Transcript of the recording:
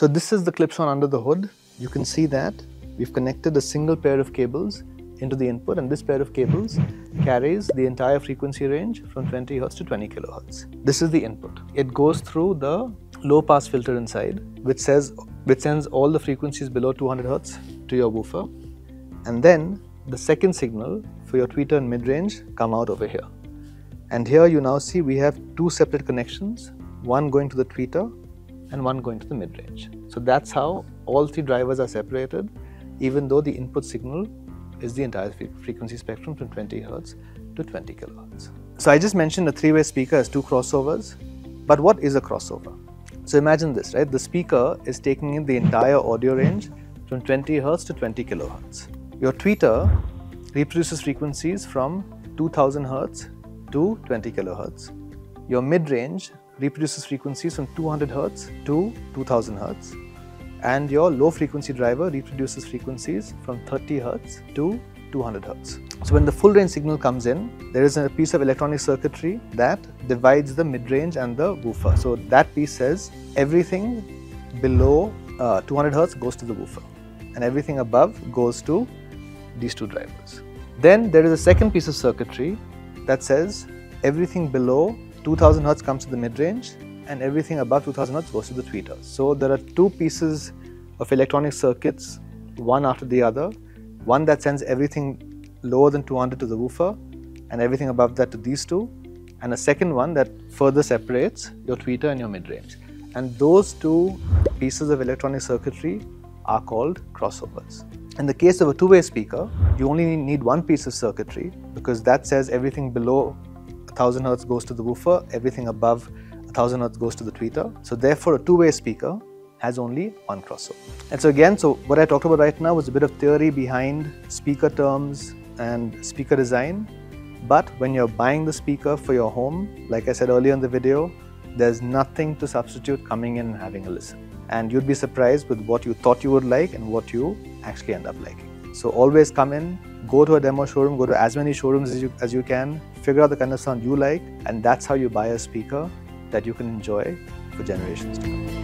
So this is the Klipschorn under the hood. You can see that we've connected a single pair of cables into the input and this pair of cables carries the entire frequency range from 20 Hz to 20 kHz. This is the input. It goes through the low pass filter inside which says which sends all the frequencies below 200 Hz to your woofer and then the second signal for your tweeter and mid-range come out over here. And here you now see we have two separate connections, one going to the tweeter and one going to the mid-range. So that's how all three drivers are separated even though the input signal is the entire frequency spectrum from 20 Hz to 20 kHz. So I just mentioned a three-way speaker has two crossovers, but what is a crossover? So imagine this, right? The speaker is taking in the entire audio range from 20 Hz to 20 kHz. Your tweeter reproduces frequencies from 2000 Hz to 20 kHz. Your mid-range reproduces frequencies from 200 Hz to 2000 Hz and your low frequency driver reproduces frequencies from 30 Hz to 200 Hz. So when the full range signal comes in, there is a piece of electronic circuitry that divides the mid-range and the woofer. So that piece says everything below uh, 200 Hz goes to the woofer and everything above goes to these two drivers. Then there is a second piece of circuitry that says everything below 2000 Hz comes to the mid-range and everything above 2000 Hz goes to the tweeter. So there are two pieces of electronic circuits, one after the other, one that sends everything lower than 200 to the woofer and everything above that to these two, and a second one that further separates your tweeter and your mid-range. And those two pieces of electronic circuitry are called crossovers. In the case of a two-way speaker, you only need one piece of circuitry because that says everything below 1000 hertz goes to the woofer, everything above 1000 hertz goes to the tweeter. So therefore a two-way speaker has only one crossover. And so again, so what I talked about right now was a bit of theory behind speaker terms and speaker design. But when you're buying the speaker for your home, like I said earlier in the video, there's nothing to substitute coming in and having a listen. And you'd be surprised with what you thought you would like and what you actually end up liking. So always come in, go to a demo showroom, go to as many showrooms as you, as you can, figure out the kind of sound you like, and that's how you buy a speaker that you can enjoy for generations to come.